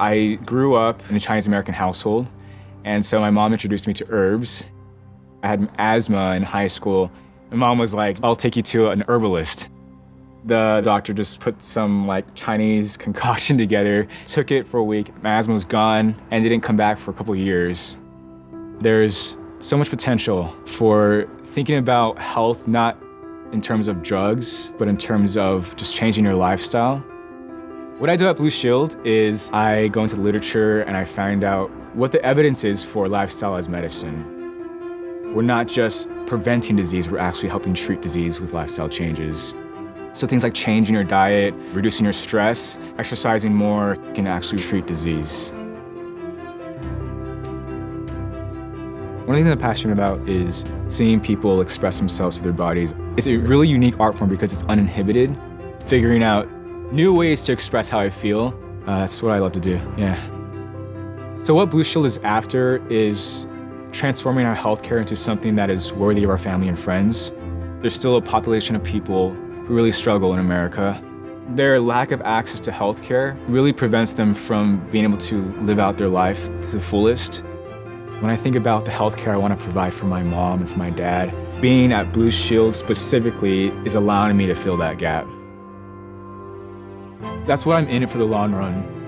I grew up in a Chinese American household, and so my mom introduced me to herbs. I had asthma in high school. My mom was like, I'll take you to an herbalist. The doctor just put some like Chinese concoction together, took it for a week. My asthma was gone and didn't come back for a couple years. There's so much potential for thinking about health, not in terms of drugs, but in terms of just changing your lifestyle. What I do at Blue Shield is I go into literature and I find out what the evidence is for lifestyle as medicine. We're not just preventing disease, we're actually helping treat disease with lifestyle changes. So things like changing your diet, reducing your stress, exercising more can actually treat disease. One thing that I'm passionate about is seeing people express themselves through their bodies. It's a really unique art form because it's uninhibited. Figuring out new ways to express how I feel, uh, that's what I love to do, yeah. So what Blue Shield is after is transforming our healthcare into something that is worthy of our family and friends. There's still a population of people who really struggle in America. Their lack of access to healthcare really prevents them from being able to live out their life to the fullest. When I think about the healthcare I want to provide for my mom and for my dad, being at Blue Shield specifically is allowing me to fill that gap. That's what I'm in it for the long run.